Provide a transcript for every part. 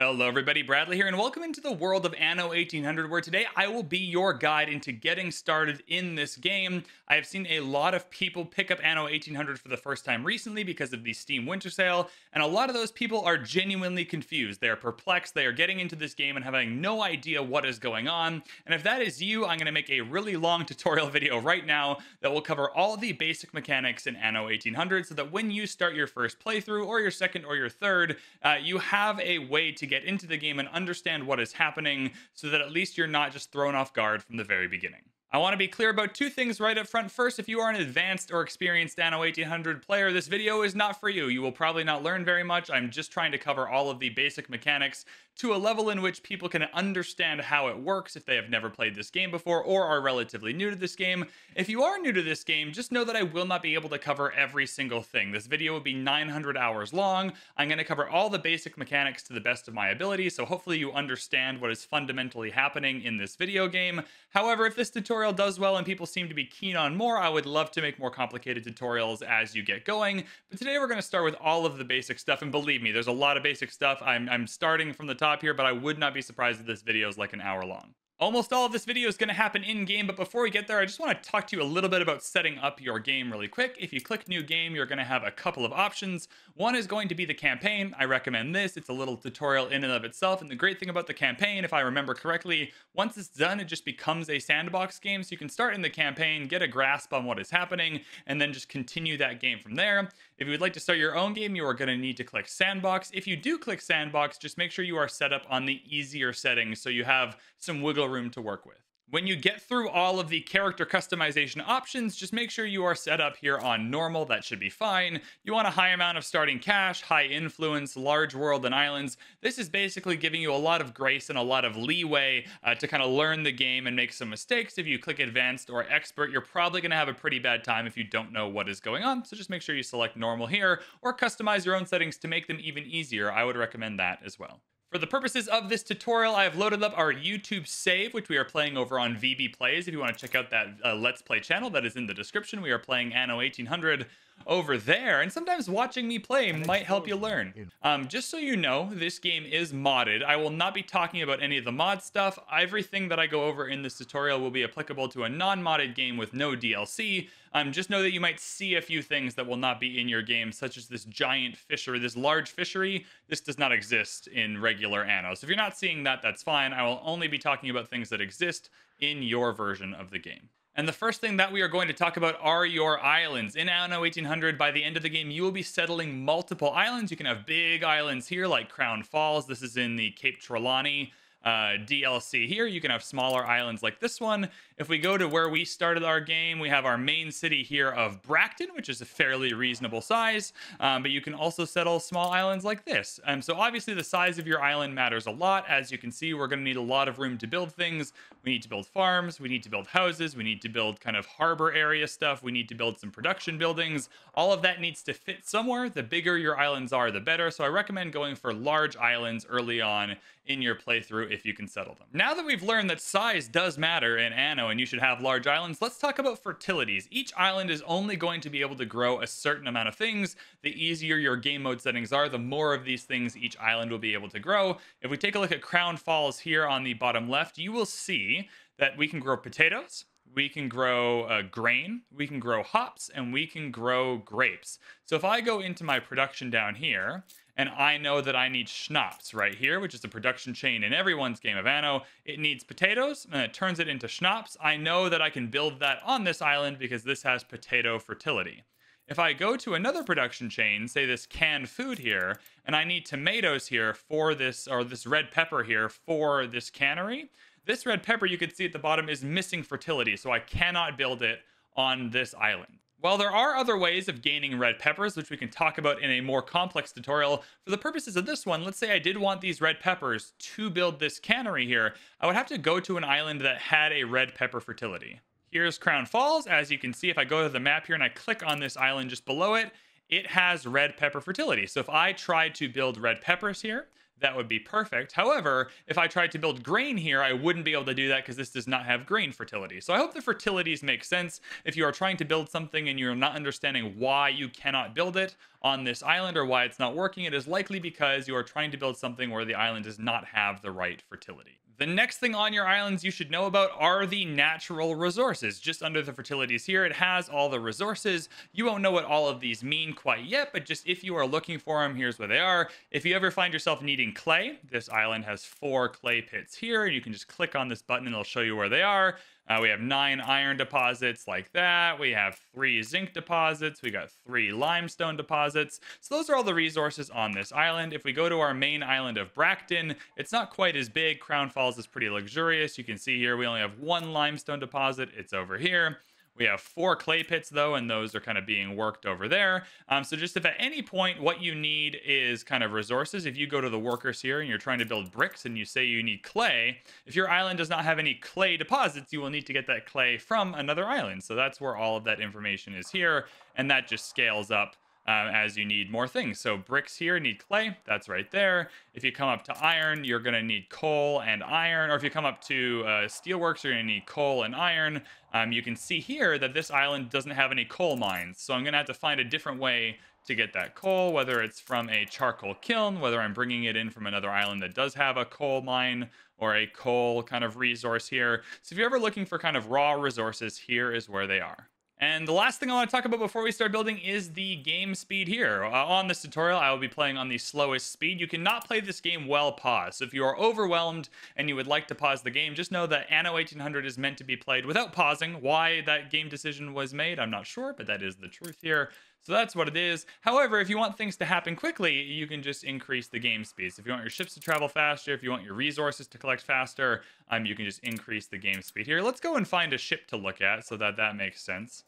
Hello, everybody. Bradley here, and welcome into the world of Anno 1800, where today I will be your guide into getting started in this game. I have seen a lot of people pick up Anno 1800 for the first time recently because of the Steam Winter Sale, and a lot of those people are genuinely confused. They are perplexed. They are getting into this game and having no idea what is going on. And if that is you, I'm going to make a really long tutorial video right now that will cover all the basic mechanics in Anno 1800 so that when you start your first playthrough, or your second, or your third, uh, you have a way to get into the game and understand what is happening so that at least you're not just thrown off guard from the very beginning. I want to be clear about two things right up front. First, if you are an advanced or experienced Anno 1800 player, this video is not for you. You will probably not learn very much. I'm just trying to cover all of the basic mechanics to a level in which people can understand how it works if they have never played this game before or are relatively new to this game. If you are new to this game, just know that I will not be able to cover every single thing. This video will be 900 hours long. I'm going to cover all the basic mechanics to the best of my ability, so hopefully you understand what is fundamentally happening in this video game. However, if this tutorial does well and people seem to be keen on more, I would love to make more complicated tutorials as you get going. But today we're going to start with all of the basic stuff, and believe me, there's a lot of basic stuff. I'm, I'm starting from the top stop here, but I would not be surprised if this video is like an hour long. Almost all of this video is going to happen in-game, but before we get there, I just want to talk to you a little bit about setting up your game really quick. If you click New Game, you're going to have a couple of options. One is going to be the campaign. I recommend this. It's a little tutorial in and of itself, and the great thing about the campaign, if I remember correctly, once it's done, it just becomes a sandbox game, so you can start in the campaign, get a grasp on what is happening, and then just continue that game from there. If you would like to start your own game, you are going to need to click Sandbox. If you do click Sandbox, just make sure you are set up on the easier settings so you have some wiggle room to work with. When you get through all of the character customization options, just make sure you are set up here on normal. That should be fine. You want a high amount of starting cash, high influence, large world and islands. This is basically giving you a lot of grace and a lot of leeway uh, to kind of learn the game and make some mistakes. If you click advanced or expert, you're probably going to have a pretty bad time if you don't know what is going on. So just make sure you select normal here or customize your own settings to make them even easier. I would recommend that as well. For the purposes of this tutorial, I have loaded up our YouTube save, which we are playing over on VB Plays. If you want to check out that uh, Let's Play channel, that is in the description. We are playing Anno 1800 over there. And sometimes watching me play might help you learn. Um, just so you know, this game is modded. I will not be talking about any of the mod stuff. Everything that I go over in this tutorial will be applicable to a non-modded game with no DLC. Um, just know that you might see a few things that will not be in your game, such as this giant fishery, this large fishery. This does not exist in regular Anno. So if you're not seeing that, that's fine. I will only be talking about things that exist in your version of the game. And the first thing that we are going to talk about are your islands. In Anno 1800, by the end of the game, you will be settling multiple islands. You can have big islands here like Crown Falls. This is in the Cape Trelawney uh, DLC here. You can have smaller islands like this one. If we go to where we started our game, we have our main city here of Bracton, which is a fairly reasonable size, um, but you can also settle small islands like this. Um, so obviously the size of your island matters a lot. As you can see, we're going to need a lot of room to build things. We need to build farms, we need to build houses, we need to build kind of harbor area stuff, we need to build some production buildings. All of that needs to fit somewhere. The bigger your islands are, the better. So I recommend going for large islands early on in your playthrough if you can settle them. Now that we've learned that size does matter in Anno and you should have large islands, let's talk about fertilities. Each island is only going to be able to grow a certain amount of things. The easier your game mode settings are, the more of these things each island will be able to grow. If we take a look at Crown Falls here on the bottom left, you will see that we can grow potatoes, we can grow uh, grain, we can grow hops, and we can grow grapes. So if I go into my production down here and I know that I need schnapps right here, which is a production chain in everyone's game of Anno. It needs potatoes, and it turns it into schnapps. I know that I can build that on this island because this has potato fertility. If I go to another production chain, say this canned food here, and I need tomatoes here for this, or this red pepper here for this cannery, this red pepper you can see at the bottom is missing fertility, so I cannot build it on this island. While there are other ways of gaining red peppers, which we can talk about in a more complex tutorial, for the purposes of this one, let's say I did want these red peppers to build this cannery here, I would have to go to an island that had a red pepper fertility. Here's Crown Falls. As you can see, if I go to the map here and I click on this island just below it, it has red pepper fertility. So if I tried to build red peppers here, that would be perfect. However, if I tried to build grain here, I wouldn't be able to do that because this does not have grain fertility. So I hope the fertilities make sense. If you are trying to build something and you're not understanding why you cannot build it on this island or why it's not working, it is likely because you are trying to build something where the island does not have the right fertility. The next thing on your islands you should know about are the natural resources. Just under the fertilities here, it has all the resources. You won't know what all of these mean quite yet, but just if you are looking for them, here's where they are. If you ever find yourself needing clay, this island has four clay pits here. And you can just click on this button and it'll show you where they are. Uh, we have nine iron deposits like that. We have three zinc deposits. We got three limestone deposits. So those are all the resources on this island. If we go to our main island of Bracton, it's not quite as big. Crown Falls is pretty luxurious. You can see here we only have one limestone deposit. It's over here. We have four clay pits though, and those are kind of being worked over there. Um, so just if at any point what you need is kind of resources, if you go to the workers here and you're trying to build bricks and you say you need clay, if your island does not have any clay deposits, you will need to get that clay from another island. So that's where all of that information is here, and that just scales up um, as you need more things. So bricks here need clay, that's right there. If you come up to iron, you're gonna need coal and iron, or if you come up to uh, steelworks, you're gonna need coal and iron. Um, you can see here that this island doesn't have any coal mines, so I'm gonna have to find a different way to get that coal, whether it's from a charcoal kiln, whether I'm bringing it in from another island that does have a coal mine or a coal kind of resource here. So if you're ever looking for kind of raw resources, here is where they are. And the last thing I want to talk about before we start building is the game speed here. Uh, on this tutorial, I will be playing on the slowest speed. You cannot play this game well paused. So if you are overwhelmed and you would like to pause the game, just know that Anno 1800 is meant to be played without pausing. Why that game decision was made, I'm not sure, but that is the truth here. So that's what it is. However, if you want things to happen quickly, you can just increase the game speed. If you want your ships to travel faster, if you want your resources to collect faster, um, you can just increase the game speed here. Let's go and find a ship to look at so that that makes sense.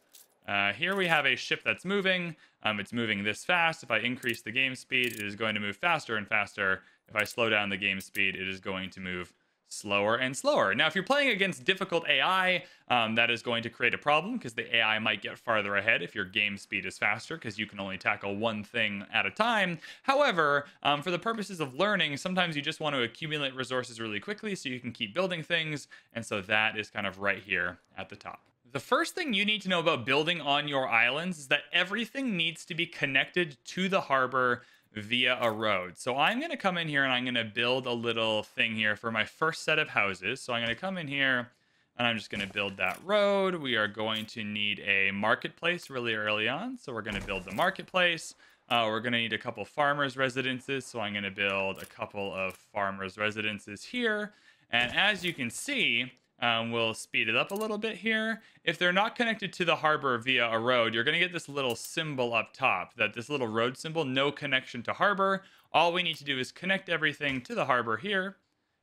Uh, here we have a ship that's moving. Um, it's moving this fast. If I increase the game speed, it is going to move faster and faster. If I slow down the game speed, it is going to move slower and slower. Now, if you're playing against difficult AI, um, that is going to create a problem because the AI might get farther ahead if your game speed is faster because you can only tackle one thing at a time. However, um, for the purposes of learning, sometimes you just want to accumulate resources really quickly so you can keep building things. And so that is kind of right here at the top. The first thing you need to know about building on your islands is that everything needs to be connected to the harbor via a road. So I'm going to come in here and I'm going to build a little thing here for my first set of houses. So I'm going to come in here and I'm just going to build that road. We are going to need a marketplace really early on. So we're going to build the marketplace. Uh, we're going to need a couple farmers residences. So I'm going to build a couple of farmers residences here. And as you can see, um, we'll speed it up a little bit here. If they're not connected to the harbor via a road, you're going to get this little symbol up top, that this little road symbol, no connection to harbor. All we need to do is connect everything to the harbor here,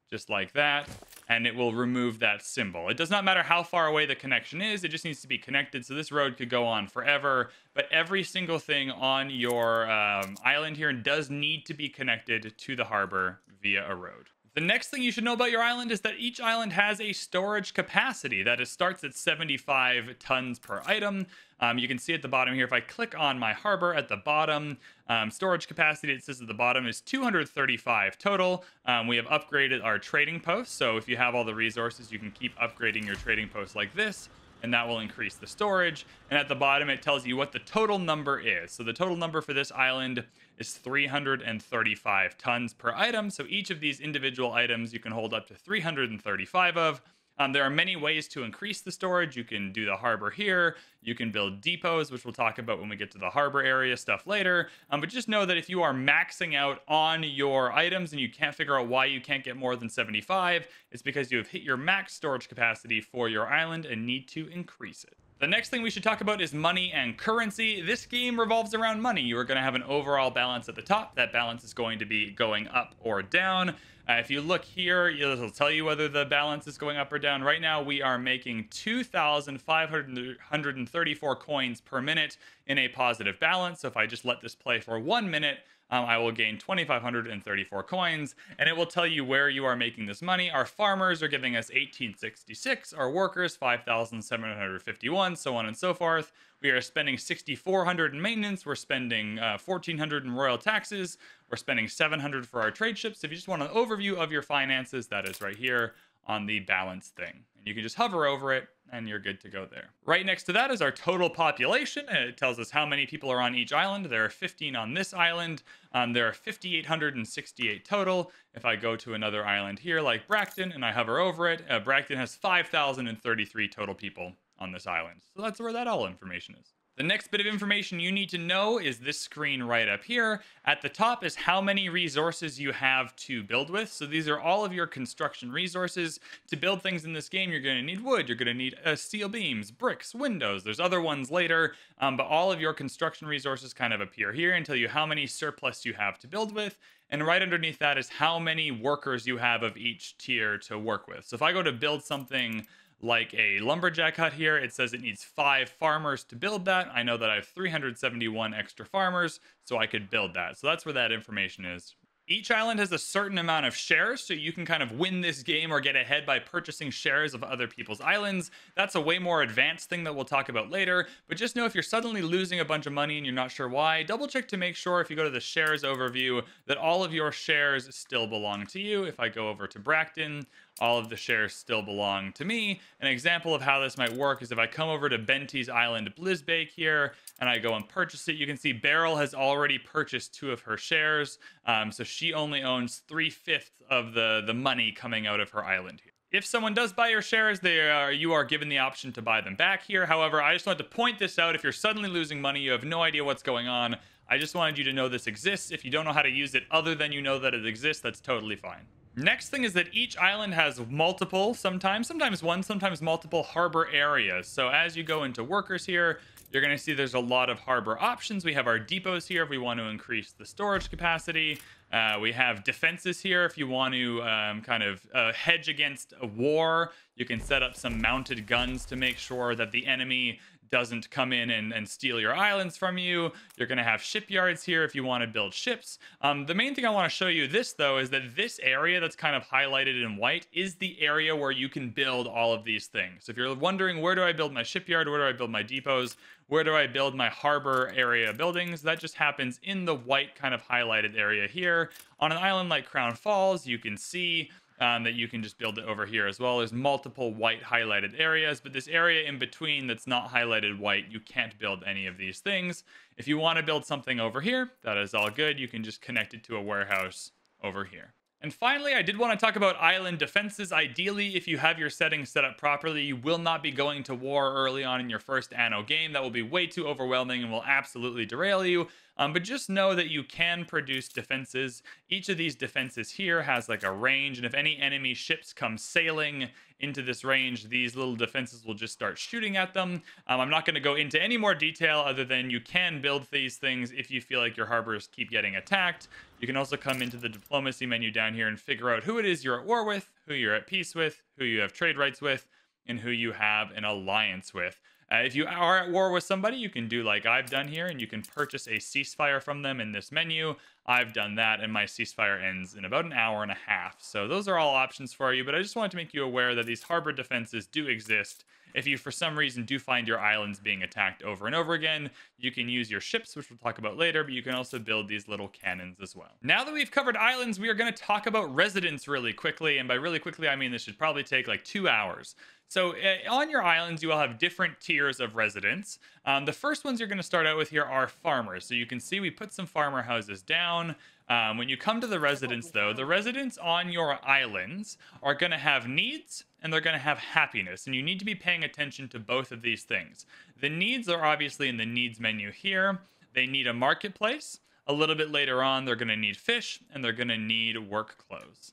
just like that, and it will remove that symbol. It does not matter how far away the connection is, it just needs to be connected, so this road could go on forever, but every single thing on your um, island here does need to be connected to the harbor via a road. The next thing you should know about your island is that each island has a storage capacity that is, starts at 75 tons per item. Um, you can see at the bottom here, if I click on my harbor at the bottom, um, storage capacity, it says at the bottom, is 235 total. Um, we have upgraded our trading posts. So if you have all the resources, you can keep upgrading your trading posts like this and that will increase the storage. And at the bottom, it tells you what the total number is. So the total number for this island is 335 tons per item. So each of these individual items you can hold up to 335 of. Um, there are many ways to increase the storage. You can do the harbor here. You can build depots, which we'll talk about when we get to the harbor area stuff later. Um, but just know that if you are maxing out on your items and you can't figure out why you can't get more than 75, it's because you have hit your max storage capacity for your island and need to increase it. The next thing we should talk about is money and currency. This game revolves around money. You are going to have an overall balance at the top. That balance is going to be going up or down. Uh, if you look here, it'll tell you whether the balance is going up or down. Right now, we are making 2,534 coins per minute in a positive balance. So if I just let this play for one minute, um, I will gain 2,534 coins, and it will tell you where you are making this money. Our farmers are giving us 1866, our workers 5,751, so on and so forth. We are spending 6,400 in maintenance. We're spending uh, 1,400 in royal taxes. We're spending 700 for our trade ships. If you just want an overview of your finances, that is right here on the balance thing. And you can just hover over it and you're good to go there. Right next to that is our total population. It tells us how many people are on each island. There are 15 on this island. Um, there are 5,868 total. If I go to another island here, like Bracton, and I hover over it, uh, Bracton has 5,033 total people on this island. So that's where that all information is. The next bit of information you need to know is this screen right up here. At the top is how many resources you have to build with. So these are all of your construction resources. To build things in this game, you're going to need wood, you're going to need uh, steel beams, bricks, windows. There's other ones later, um, but all of your construction resources kind of appear here and tell you how many surplus you have to build with. And right underneath that is how many workers you have of each tier to work with. So if I go to build something like a lumberjack hut here. It says it needs five farmers to build that. I know that I have 371 extra farmers, so I could build that. So that's where that information is each island has a certain amount of shares, so you can kind of win this game or get ahead by purchasing shares of other people's islands. That's a way more advanced thing that we'll talk about later, but just know if you're suddenly losing a bunch of money and you're not sure why, double check to make sure if you go to the shares overview that all of your shares still belong to you. If I go over to Bracton, all of the shares still belong to me. An example of how this might work is if I come over to Benty's Island Blizbake here and I go and purchase it, you can see Beryl has already purchased two of her shares. Um, so she only owns three fifths of the, the money coming out of her island here. If someone does buy your shares, they are you are given the option to buy them back here. However, I just wanted to point this out. If you're suddenly losing money, you have no idea what's going on. I just wanted you to know this exists. If you don't know how to use it other than you know that it exists, that's totally fine. Next thing is that each island has multiple, sometimes, sometimes one, sometimes multiple harbor areas. So as you go into workers here, you're going to see there's a lot of harbor options. We have our depots here if we want to increase the storage capacity. Uh, we have defenses here if you want to um, kind of uh, hedge against a war. You can set up some mounted guns to make sure that the enemy doesn't come in and, and steal your islands from you. You're going to have shipyards here if you want to build ships. Um, the main thing I want to show you this, though, is that this area that's kind of highlighted in white is the area where you can build all of these things. So if you're wondering, where do I build my shipyard? Where do I build my depots? Where do I build my harbor area buildings? That just happens in the white kind of highlighted area here. On an island like Crown Falls, you can see um, that you can just build it over here as well. There's multiple white highlighted areas, but this area in between that's not highlighted white, you can't build any of these things. If you want to build something over here, that is all good. You can just connect it to a warehouse over here. And finally, I did want to talk about island defenses. Ideally, if you have your settings set up properly, you will not be going to war early on in your first Anno game. That will be way too overwhelming and will absolutely derail you. Um, but just know that you can produce defenses. Each of these defenses here has like a range, and if any enemy ships come sailing into this range, these little defenses will just start shooting at them. Um, I'm not going to go into any more detail other than you can build these things if you feel like your harbors keep getting attacked. You can also come into the diplomacy menu down here and figure out who it is you're at war with, who you're at peace with, who you have trade rights with, and who you have an alliance with. Uh, if you are at war with somebody, you can do like I've done here, and you can purchase a ceasefire from them in this menu. I've done that, and my ceasefire ends in about an hour and a half. So those are all options for you, but I just wanted to make you aware that these harbor defenses do exist. If you, for some reason, do find your islands being attacked over and over again, you can use your ships, which we'll talk about later, but you can also build these little cannons as well. Now that we've covered islands, we are going to talk about residents really quickly, and by really quickly, I mean this should probably take like two hours. So uh, on your islands, you will have different tiers of residents. Um, the first ones you're going to start out with here are farmers. So you can see we put some farmer houses down. Um, when you come to the residents, though, the residents on your islands are going to have needs and they're going to have happiness. And you need to be paying attention to both of these things. The needs are obviously in the needs menu here. They need a marketplace. A little bit later on, they're going to need fish and they're going to need work clothes.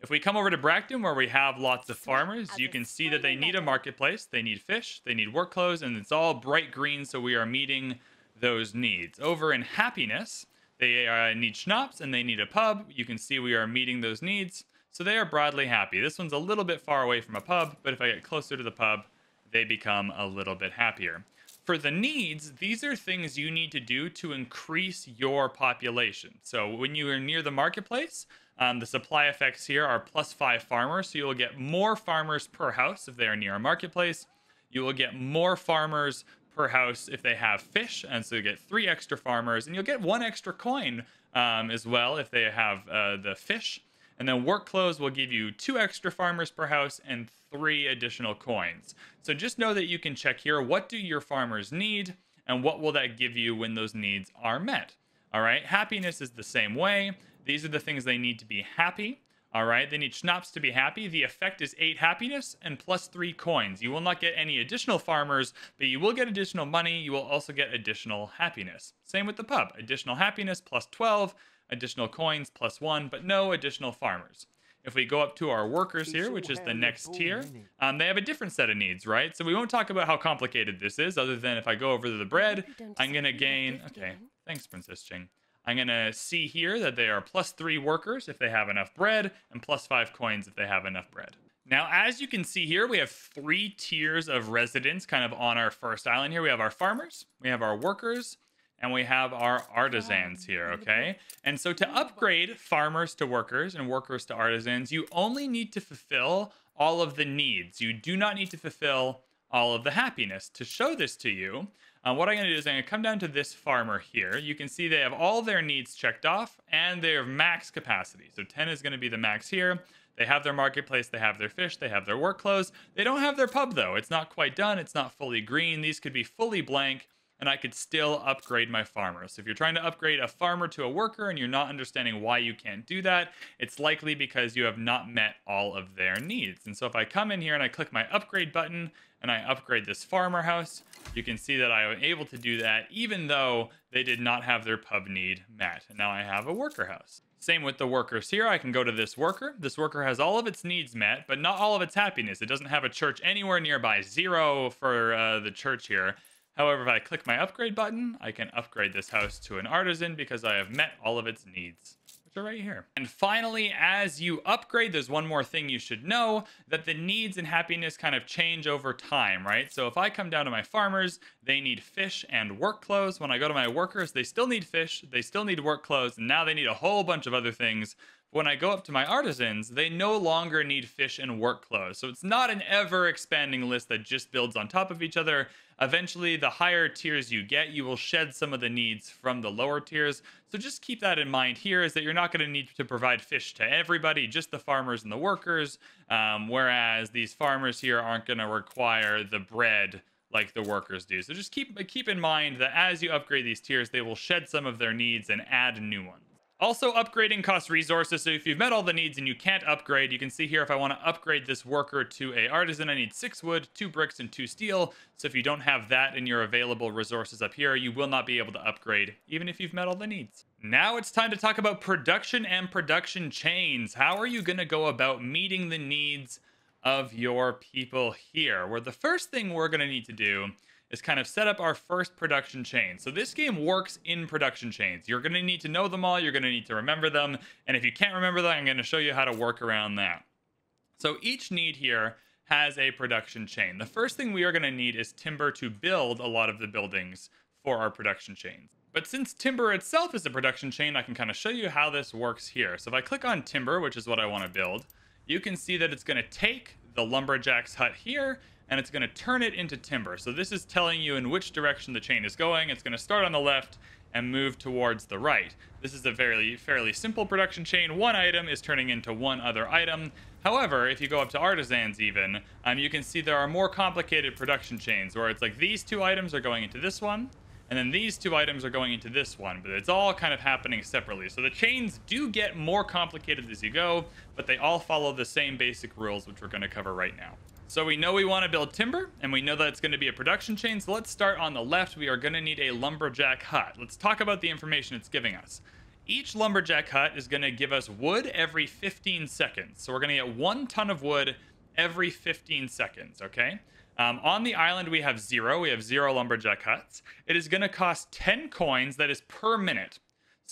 If we come over to Bracton, where we have lots of farmers, you can see that they need a marketplace, they need fish, they need work clothes, and it's all bright green, so we are meeting those needs. Over in Happiness, they uh, need schnapps and they need a pub. You can see we are meeting those needs, so they are broadly happy. This one's a little bit far away from a pub, but if I get closer to the pub, they become a little bit happier. for the needs, these are things you need to do to increase your population. So when you are near the marketplace, um, the supply effects here are plus five farmers. So you will get more farmers per house if they are near a marketplace. You will get more farmers per house if they have fish. And so you get three extra farmers. And you'll get one extra coin um, as well if they have uh, the fish. And then work clothes will give you two extra farmers per house and three additional coins. So just know that you can check here what do your farmers need and what will that give you when those needs are met. All right, happiness is the same way. These are the things they need to be happy. All right, they need schnapps to be happy. The effect is eight happiness and plus three coins. You will not get any additional farmers, but you will get additional money. You will also get additional happiness. Same with the pub. Additional happiness plus 12, additional coins plus one, but no additional farmers. If we go up to our workers here, which is the next tier, um, they have a different set of needs, right? So we won't talk about how complicated this is, other than if I go over to the bread, I'm going to gain... Okay, thanks, Princess Qing. I'm going to see here that they are plus three workers if they have enough bread, and plus five coins if they have enough bread. Now, as you can see here, we have three tiers of residents kind of on our first island here. We have our farmers, we have our workers, and we have our artisans here, okay? And so to upgrade farmers to workers and workers to artisans, you only need to fulfill all of the needs. You do not need to fulfill all of the happiness. To show this to you, uh, what I'm going to do is I'm going to come down to this farmer here. You can see they have all their needs checked off and they have max capacity. So 10 is going to be the max here. They have their marketplace, they have their fish, they have their work clothes. They don't have their pub though. It's not quite done. It's not fully green. These could be fully blank and I could still upgrade my farmer. So if you're trying to upgrade a farmer to a worker and you're not understanding why you can't do that, it's likely because you have not met all of their needs. And so if I come in here and I click my upgrade button and I upgrade this farmer house, you can see that I was able to do that even though they did not have their pub need met. And now I have a worker house. Same with the workers here. I can go to this worker. This worker has all of its needs met, but not all of its happiness. It doesn't have a church anywhere nearby. Zero for uh, the church here. However, if I click my upgrade button, I can upgrade this house to an artisan because I have met all of its needs which are right here. And finally, as you upgrade, there's one more thing you should know, that the needs and happiness kind of change over time, right? So if I come down to my farmers, they need fish and work clothes. When I go to my workers, they still need fish, they still need work clothes, and now they need a whole bunch of other things when I go up to my artisans, they no longer need fish and work clothes. So it's not an ever expanding list that just builds on top of each other. Eventually, the higher tiers you get, you will shed some of the needs from the lower tiers. So just keep that in mind here is that you're not going to need to provide fish to everybody, just the farmers and the workers. Um, whereas these farmers here aren't going to require the bread like the workers do. So just keep keep in mind that as you upgrade these tiers, they will shed some of their needs and add new ones. Also, upgrading costs resources, so if you've met all the needs and you can't upgrade, you can see here if I want to upgrade this worker to a artisan, I need six wood, two bricks, and two steel. So if you don't have that in your available resources up here, you will not be able to upgrade, even if you've met all the needs. Now it's time to talk about production and production chains. How are you going to go about meeting the needs of your people here? Where the first thing we're going to need to do is kind of set up our first production chain. So this game works in production chains. You're going to need to know them all. You're going to need to remember them. And if you can't remember them, I'm going to show you how to work around that. So each need here has a production chain. The first thing we are going to need is timber to build a lot of the buildings for our production chains. But since timber itself is a production chain, I can kind of show you how this works here. So if I click on timber, which is what I want to build, you can see that it's going to take the lumberjack's hut here and it's going to turn it into timber. So this is telling you in which direction the chain is going. It's going to start on the left and move towards the right. This is a very fairly simple production chain. One item is turning into one other item. However, if you go up to artisans even, um, you can see there are more complicated production chains where it's like these two items are going into this one, and then these two items are going into this one, but it's all kind of happening separately. So the chains do get more complicated as you go, but they all follow the same basic rules, which we're going to cover right now. So we know we want to build timber, and we know that it's going to be a production chain. So let's start on the left. We are going to need a lumberjack hut. Let's talk about the information it's giving us. Each lumberjack hut is going to give us wood every 15 seconds. So we're going to get one ton of wood every 15 seconds, okay? Um, on the island, we have zero. We have zero lumberjack huts. It is going to cost 10 coins. That is per minute.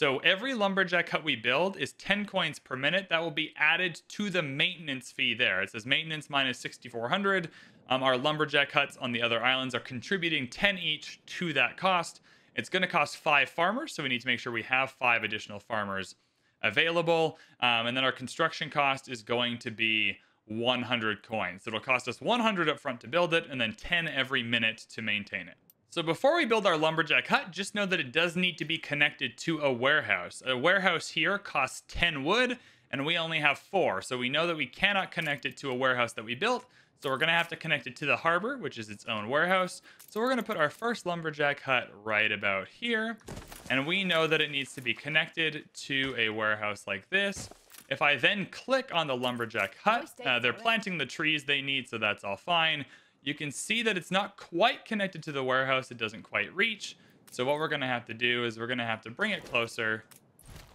So every lumberjack hut we build is 10 coins per minute. That will be added to the maintenance fee there. It says maintenance minus 6,400. Um, our lumberjack huts on the other islands are contributing 10 each to that cost. It's going to cost five farmers, so we need to make sure we have five additional farmers available. Um, and then our construction cost is going to be 100 coins. It'll cost us 100 up front to build it and then 10 every minute to maintain it. So before we build our lumberjack hut, just know that it does need to be connected to a warehouse. A warehouse here costs 10 wood and we only have four. So we know that we cannot connect it to a warehouse that we built. So we're gonna have to connect it to the harbor, which is its own warehouse. So we're gonna put our first lumberjack hut right about here. And we know that it needs to be connected to a warehouse like this. If I then click on the lumberjack hut, uh, they're planting the trees they need, so that's all fine. You can see that it's not quite connected to the warehouse. It doesn't quite reach. So what we're gonna have to do is we're gonna have to bring it closer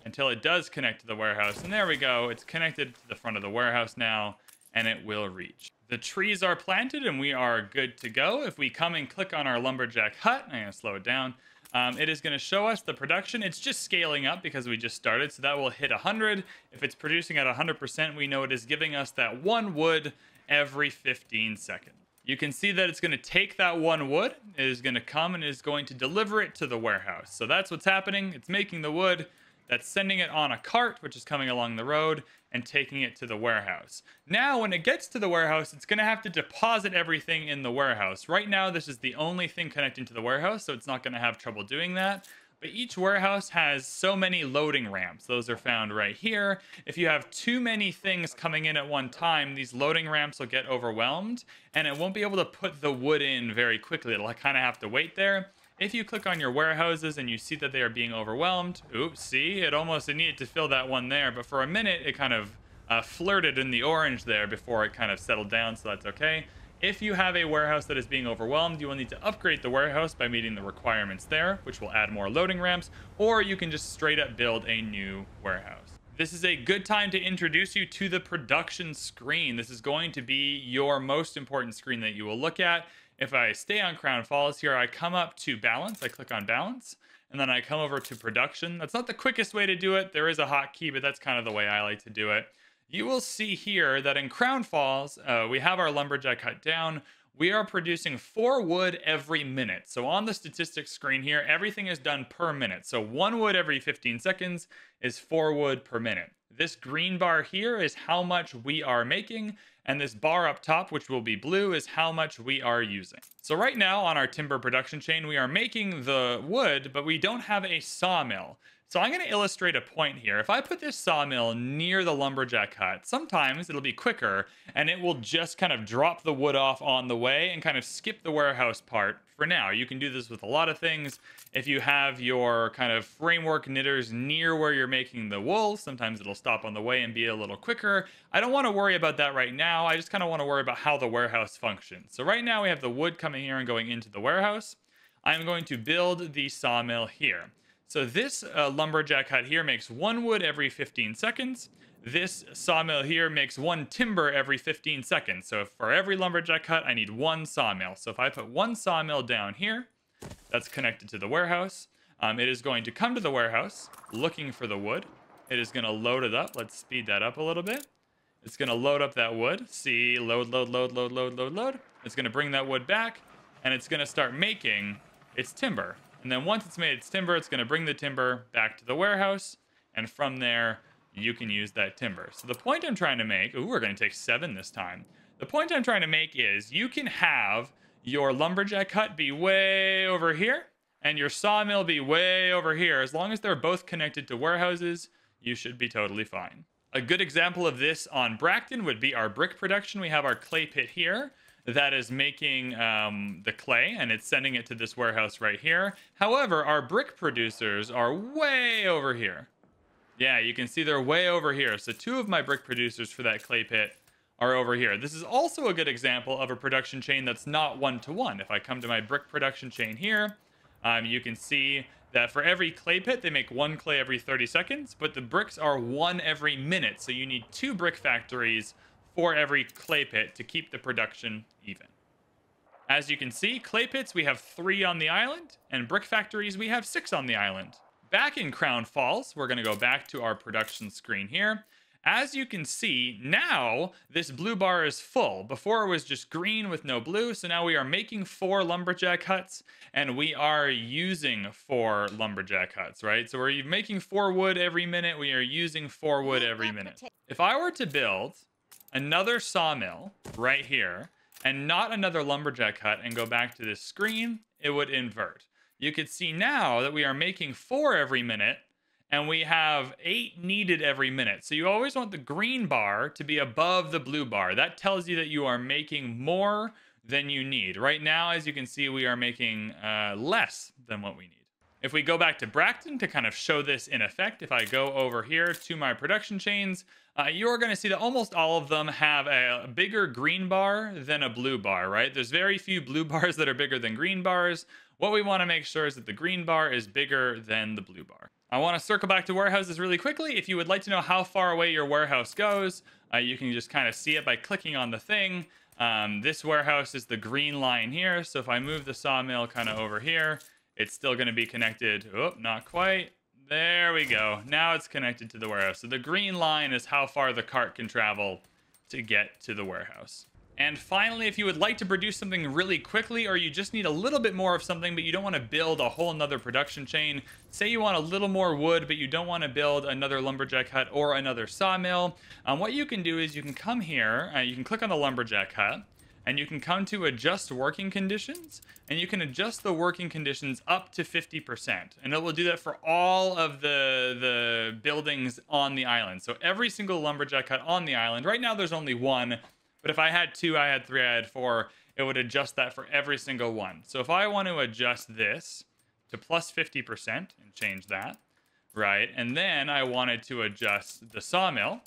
until it does connect to the warehouse. And there we go. It's connected to the front of the warehouse now, and it will reach. The trees are planted and we are good to go. If we come and click on our lumberjack hut, I'm gonna slow it down. Um, it is gonna show us the production. It's just scaling up because we just started, so that will hit 100. If it's producing at 100%, we know it is giving us that one wood every 15 seconds. You can see that it's going to take that one wood, it is going to come and is going to deliver it to the warehouse. So that's what's happening. It's making the wood, that's sending it on a cart, which is coming along the road, and taking it to the warehouse. Now, when it gets to the warehouse, it's going to have to deposit everything in the warehouse. Right now, this is the only thing connecting to the warehouse, so it's not going to have trouble doing that. But each warehouse has so many loading ramps. Those are found right here. If you have too many things coming in at one time, these loading ramps will get overwhelmed, and it won't be able to put the wood in very quickly. It'll kind of have to wait there. If you click on your warehouses and you see that they are being overwhelmed, oops, see, it almost it needed to fill that one there, but for a minute it kind of uh, flirted in the orange there before it kind of settled down, so that's okay. If you have a warehouse that is being overwhelmed, you will need to upgrade the warehouse by meeting the requirements there, which will add more loading ramps, or you can just straight up build a new warehouse. This is a good time to introduce you to the production screen. This is going to be your most important screen that you will look at. If I stay on Crown Falls here, I come up to balance, I click on balance, and then I come over to production. That's not the quickest way to do it. There is a hotkey, but that's kind of the way I like to do it. You will see here that in Crown Falls, uh, we have our lumberjack cut down. We are producing four wood every minute. So on the statistics screen here, everything is done per minute. So one wood every 15 seconds is four wood per minute. This green bar here is how much we are making, and this bar up top, which will be blue, is how much we are using. So right now on our timber production chain, we are making the wood, but we don't have a sawmill. So I'm going to illustrate a point here. If I put this sawmill near the lumberjack hut, sometimes it'll be quicker and it will just kind of drop the wood off on the way and kind of skip the warehouse part for now. You can do this with a lot of things. If you have your kind of framework knitters near where you're making the wool, sometimes it'll stop on the way and be a little quicker. I don't want to worry about that right now. I just kind of want to worry about how the warehouse functions. So right now we have the wood coming here and going into the warehouse. I'm going to build the sawmill here. So this uh, lumberjack hut here makes one wood every 15 seconds. This sawmill here makes one timber every 15 seconds. So for every lumberjack hut, I need one sawmill. So if I put one sawmill down here, that's connected to the warehouse, um, it is going to come to the warehouse looking for the wood. It is going to load it up. Let's speed that up a little bit. It's going to load up that wood. See, load, load, load, load, load, load, load. It's going to bring that wood back, and it's going to start making its timber. And then once it's made its timber, it's going to bring the timber back to the warehouse. And from there, you can use that timber. So the point I'm trying to make, ooh, we're going to take seven this time. The point I'm trying to make is you can have your lumberjack hut be way over here and your sawmill be way over here. As long as they're both connected to warehouses, you should be totally fine. A good example of this on Bracton would be our brick production. We have our clay pit here that is making um, the clay and it's sending it to this warehouse right here. However, our brick producers are way over here. Yeah, you can see they're way over here. So two of my brick producers for that clay pit are over here. This is also a good example of a production chain that's not one-to-one. -one. If I come to my brick production chain here, um, you can see that for every clay pit, they make one clay every 30 seconds, but the bricks are one every minute. So you need two brick factories for every clay pit to keep the production even. As you can see, clay pits we have three on the island, and brick factories we have six on the island. Back in Crown Falls, we're going to go back to our production screen here, As you can see, now this blue bar is full. Before it was just green with no blue, so now we are making four lumberjack huts, and we are using four lumberjack huts, right? So we're making four wood every minute, we are using four wood every minute. If I were to build another sawmill right here, and not another lumberjack hut, and go back to this screen, it would invert. You could see now that we are making four every minute, and we have eight needed every minute. So you always want the green bar to be above the blue bar. That tells you that you are making more than you need. Right now, as you can see, we are making uh, less than what we need. If we go back to Bracton to kind of show this in effect, if I go over here to my production chains, uh, you're going to see that almost all of them have a bigger green bar than a blue bar, right? There's very few blue bars that are bigger than green bars. What we want to make sure is that the green bar is bigger than the blue bar. I want to circle back to warehouses really quickly. If you would like to know how far away your warehouse goes, uh, you can just kind of see it by clicking on the thing. Um, this warehouse is the green line here. So if I move the sawmill kind of over here, it's still going to be connected. Oh, not quite. There we go. Now it's connected to the warehouse. So the green line is how far the cart can travel to get to the warehouse. And finally, if you would like to produce something really quickly, or you just need a little bit more of something, but you don't want to build a whole nother production chain, say you want a little more wood, but you don't want to build another lumberjack hut or another sawmill, um, what you can do is you can come here, uh, you can click on the lumberjack hut, and you can come to adjust working conditions, and you can adjust the working conditions up to 50%. And it will do that for all of the, the buildings on the island. So every single lumberjack hut on the island, right now there's only one, but if I had two, I had three, I had four, it would adjust that for every single one. So if I want to adjust this to plus 50% and change that, right? And then I wanted to adjust the sawmill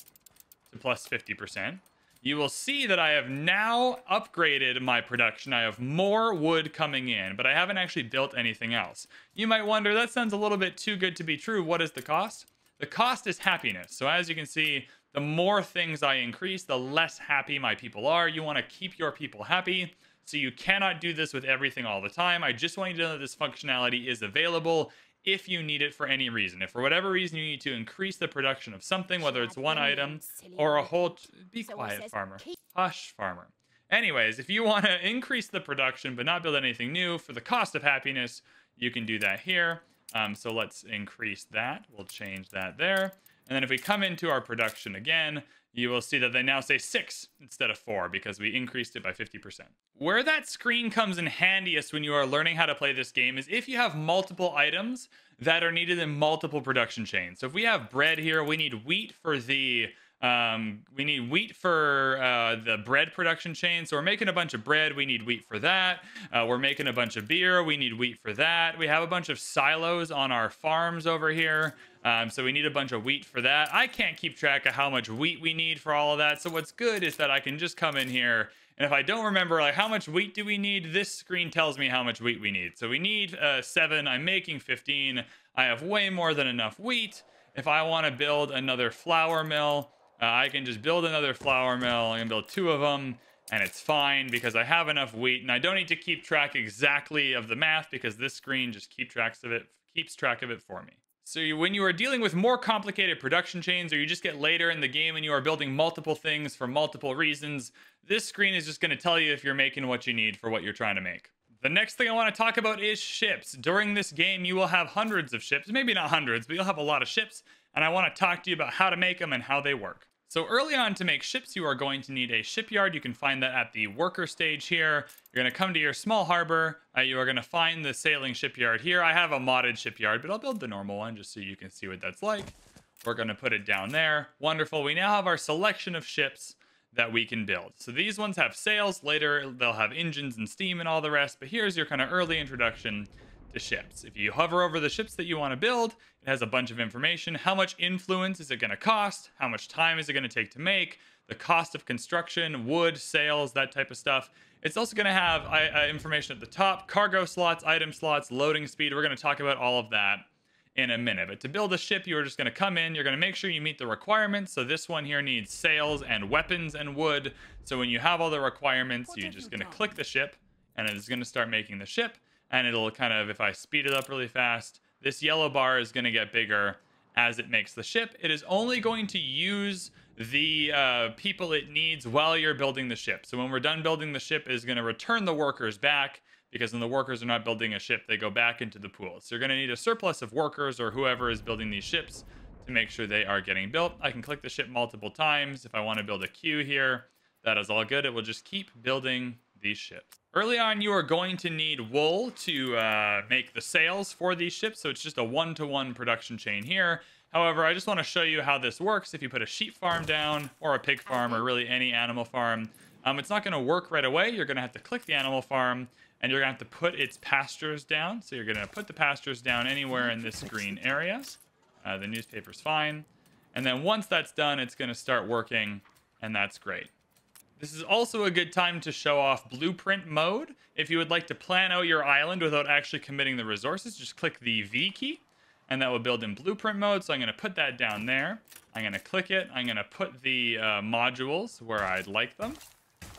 to plus 50%, you will see that I have now upgraded my production. I have more wood coming in, but I haven't actually built anything else. You might wonder, that sounds a little bit too good to be true. What is the cost? The cost is happiness. So as you can see, the more things I increase, the less happy my people are. You want to keep your people happy. So you cannot do this with everything all the time. I just want you to know that this functionality is available if you need it for any reason. If for whatever reason you need to increase the production of something, whether it's one item or a whole... Be quiet, farmer. Hush, farmer. Anyways, if you want to increase the production but not build anything new for the cost of happiness, you can do that here. Um, so let's increase that. We'll change that there. And then if we come into our production again, you will see that they now say six instead of four because we increased it by 50%. Where that screen comes in handiest when you are learning how to play this game is if you have multiple items that are needed in multiple production chains. So if we have bread here, we need wheat for the um, we need wheat for uh, the bread production chain. So we're making a bunch of bread. We need wheat for that. Uh, we're making a bunch of beer. We need wheat for that. We have a bunch of silos on our farms over here. Um, so we need a bunch of wheat for that. I can't keep track of how much wheat we need for all of that. So what's good is that I can just come in here and if I don't remember, like how much wheat do we need? This screen tells me how much wheat we need. So we need uh, seven. I'm making 15. I have way more than enough wheat. If I want to build another flour mill, uh, I can just build another flour mill. I can build two of them and it's fine because I have enough wheat and I don't need to keep track exactly of the math because this screen just keep tracks of it, keeps track of it for me. So you, when you are dealing with more complicated production chains or you just get later in the game and you are building multiple things for multiple reasons, this screen is just going to tell you if you're making what you need for what you're trying to make. The next thing I want to talk about is ships. During this game, you will have hundreds of ships. Maybe not hundreds, but you'll have a lot of ships. And I want to talk to you about how to make them and how they work. So early on to make ships, you are going to need a shipyard. You can find that at the worker stage here. You're going to come to your small harbor. Uh, you are going to find the sailing shipyard here. I have a modded shipyard, but I'll build the normal one just so you can see what that's like. We're going to put it down there. Wonderful. We now have our selection of ships that we can build. So these ones have sails. Later, they'll have engines and steam and all the rest. But here's your kind of early introduction to ships. If you hover over the ships that you want to build, it has a bunch of information. How much influence is it going to cost? How much time is it going to take to make? The cost of construction, wood, sails, that type of stuff. It's also going to have uh, information at the top, cargo slots, item slots, loading speed. We're going to talk about all of that in a minute. But to build a ship, you're just going to come in, you're going to make sure you meet the requirements. So this one here needs sails and weapons and wood. So when you have all the requirements, what you're just going to click the ship and it's going to start making the ship and it'll kind of, if I speed it up really fast, this yellow bar is going to get bigger as it makes the ship. It is only going to use the uh, people it needs while you're building the ship. So when we're done building the ship, is going to return the workers back because when the workers are not building a ship, they go back into the pool. So you're going to need a surplus of workers or whoever is building these ships to make sure they are getting built. I can click the ship multiple times. If I want to build a queue here, that is all good. It will just keep building these ships. Early on, you are going to need wool to uh, make the sails for these ships. So it's just a one-to-one -one production chain here. However, I just want to show you how this works. If you put a sheep farm down or a pig farm or really any animal farm, um, it's not going to work right away. You're going to have to click the animal farm and you're going to have to put its pastures down. So you're going to put the pastures down anywhere in this green area. Uh, the newspaper's fine. And then once that's done, it's going to start working and that's great. This is also a good time to show off blueprint mode. If you would like to plan out your island without actually committing the resources, just click the V key and that will build in blueprint mode. So I'm going to put that down there. I'm going to click it. I'm going to put the uh, modules where I'd like them.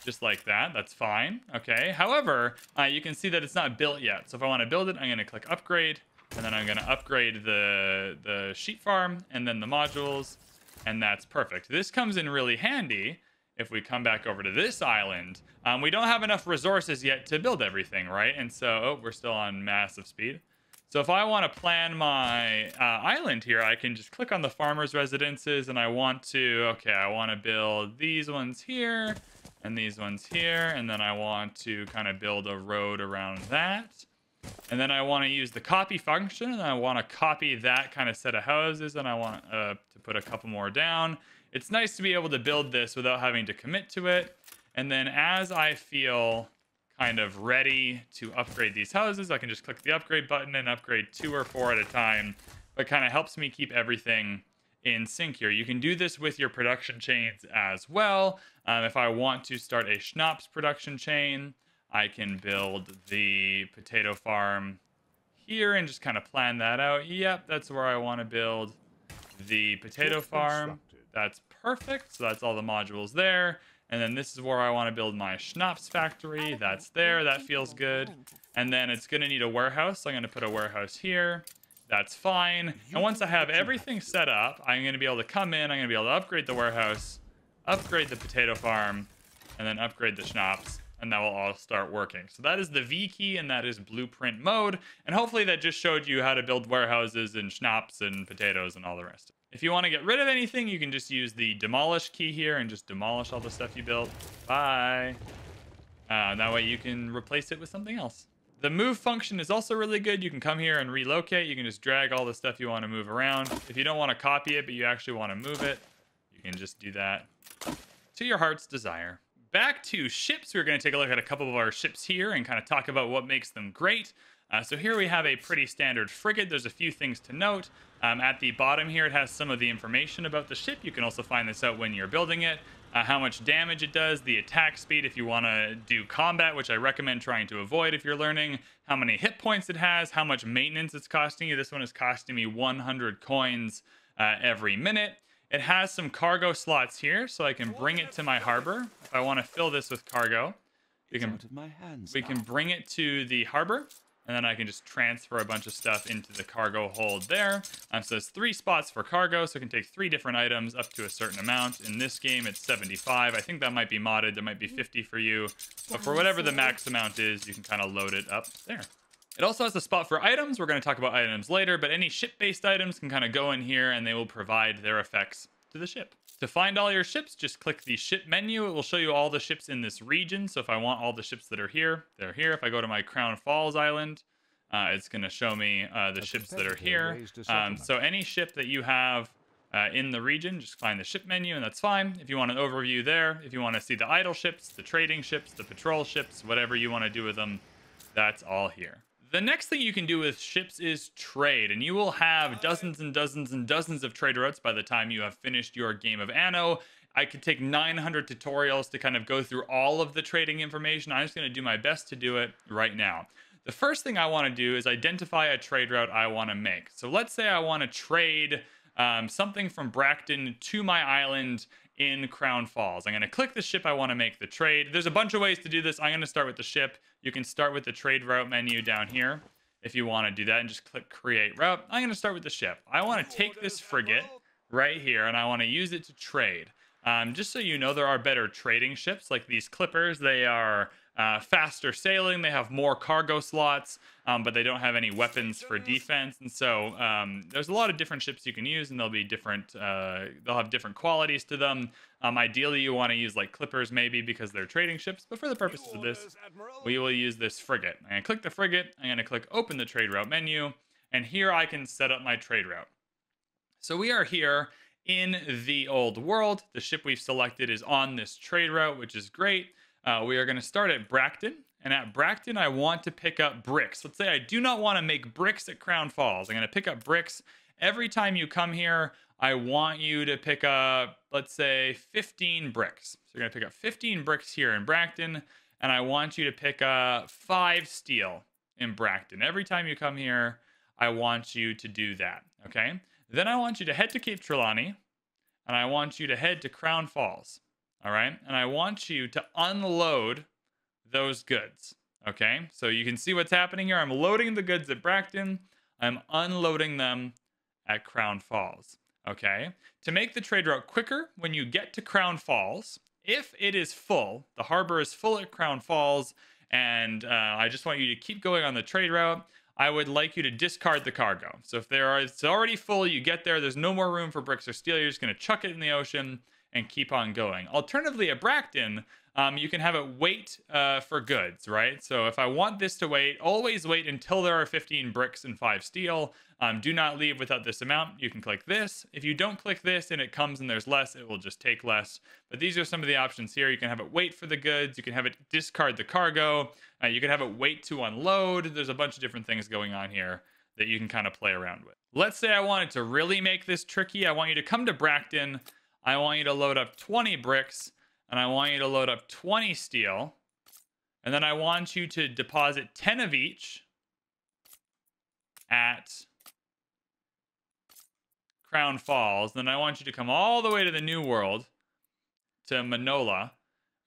Just like that. That's fine. Okay. However, uh, you can see that it's not built yet. So if I want to build it, I'm going to click upgrade. And then I'm going to upgrade the, the sheep farm and then the modules. And that's perfect. This comes in really handy if we come back over to this island. Um, we don't have enough resources yet to build everything, right? And so, oh, we're still on massive speed. So if I want to plan my uh, island here, I can just click on the farmer's residences and I want to, okay, I want to build these ones here and these ones here. And then I want to kind of build a road around that. And then I want to use the copy function and I want to copy that kind of set of houses and I want uh, to put a couple more down. It's nice to be able to build this without having to commit to it. And then as I feel kind of ready to upgrade these houses, I can just click the upgrade button and upgrade two or four at a time. But kind of helps me keep everything in sync here. You can do this with your production chains as well. Um, if I want to start a schnapps production chain, I can build the potato farm here and just kind of plan that out. Yep, that's where I want to build the potato farm. That's perfect. So that's all the modules there. And then this is where I want to build my schnapps factory. That's there. That feels good. And then it's going to need a warehouse. So I'm going to put a warehouse here. That's fine. And once I have everything set up, I'm going to be able to come in. I'm going to be able to upgrade the warehouse, upgrade the potato farm, and then upgrade the schnapps. And that will all start working. So that is the V key, and that is blueprint mode. And hopefully that just showed you how to build warehouses and schnapps and potatoes and all the rest. If you want to get rid of anything, you can just use the demolish key here and just demolish all the stuff you built. Bye. Uh, that way you can replace it with something else. The move function is also really good. You can come here and relocate. You can just drag all the stuff you want to move around. If you don't want to copy it, but you actually want to move it, you can just do that to your heart's desire. Back to ships. We're going to take a look at a couple of our ships here and kind of talk about what makes them great. Uh, so here we have a pretty standard frigate. There's a few things to note. Um, at the bottom here, it has some of the information about the ship. You can also find this out when you're building it. Uh, how much damage it does, the attack speed if you want to do combat, which I recommend trying to avoid if you're learning, how many hit points it has, how much maintenance it's costing you. This one is costing me 100 coins uh, every minute. It has some cargo slots here, so I can bring it to my harbor. If I want to fill this with cargo, we can, we can bring it to the harbor and then I can just transfer a bunch of stuff into the cargo hold there. Um, so there's three spots for cargo, so it can take three different items up to a certain amount. In this game, it's 75. I think that might be modded. There might be 50 for you. But for whatever the max amount is, you can kind of load it up there. It also has a spot for items. We're going to talk about items later, but any ship-based items can kind of go in here and they will provide their effects to the ship. To find all your ships, just click the ship menu. It will show you all the ships in this region. So if I want all the ships that are here, they're here. If I go to my Crown Falls Island, uh, it's going to show me uh, the A ships that are here. Um, so any ship that you have uh, in the region, just find the ship menu and that's fine. If you want an overview there, if you want to see the idle ships, the trading ships, the patrol ships, whatever you want to do with them, that's all here. The next thing you can do with ships is trade, and you will have dozens and dozens and dozens of trade routes by the time you have finished your game of Anno. I could take 900 tutorials to kind of go through all of the trading information. I'm just going to do my best to do it right now. The first thing I want to do is identify a trade route I want to make. So let's say I want to trade um, something from Bracton to my island in Crown Falls. I'm going to click the ship I want to make the trade. There's a bunch of ways to do this. I'm going to start with the ship. You can start with the trade route menu down here if you want to do that and just click create route. I'm going to start with the ship. I want to take this frigate right here and I want to use it to trade. Um, just so you know, there are better trading ships like these clippers. They are uh, faster sailing. They have more cargo slots, um, but they don't have any weapons for defense. And so um, there's a lot of different ships you can use, and they'll be different. Uh, they'll have different qualities to them. Um, ideally, you want to use like clippers maybe because they're trading ships. But for the purposes of this, we will use this frigate. I'm gonna click the frigate. I'm gonna click open the trade route menu, and here I can set up my trade route. So we are here in the old world. The ship we've selected is on this trade route, which is great. Uh, we are going to start at Bracton. And at Bracton, I want to pick up bricks. Let's say I do not want to make bricks at Crown Falls. I'm going to pick up bricks. Every time you come here, I want you to pick up, let's say, 15 bricks. So you're going to pick up 15 bricks here in Bracton. And I want you to pick up five steel in Bracton. Every time you come here, I want you to do that. Okay. Then I want you to head to Cape Trelawney. And I want you to head to Crown Falls. All right. And I want you to unload those goods. Okay. So you can see what's happening here. I'm loading the goods at Bracton. I'm unloading them at Crown Falls. Okay. To make the trade route quicker, when you get to Crown Falls, if it is full, the harbor is full at Crown Falls, and uh, I just want you to keep going on the trade route. I would like you to discard the cargo. So if there are, it's already full, you get there, there's no more room for bricks or steel, you're just going to chuck it in the ocean and keep on going. Alternatively, at Bracton, um, you can have it wait uh, for goods, right? So if I want this to wait, always wait until there are 15 bricks and 5 steel. Um, do not leave without this amount. You can click this. If you don't click this and it comes and there's less, it will just take less. But these are some of the options here. You can have it wait for the goods. You can have it discard the cargo. Uh, you can have it wait to unload. There's a bunch of different things going on here that you can kind of play around with. Let's say I wanted to really make this tricky. I want you to come to Bracton. I want you to load up 20 bricks and I want you to load up 20 steel. And then I want you to deposit 10 of each at Crown Falls. Then I want you to come all the way to the New World to Manola.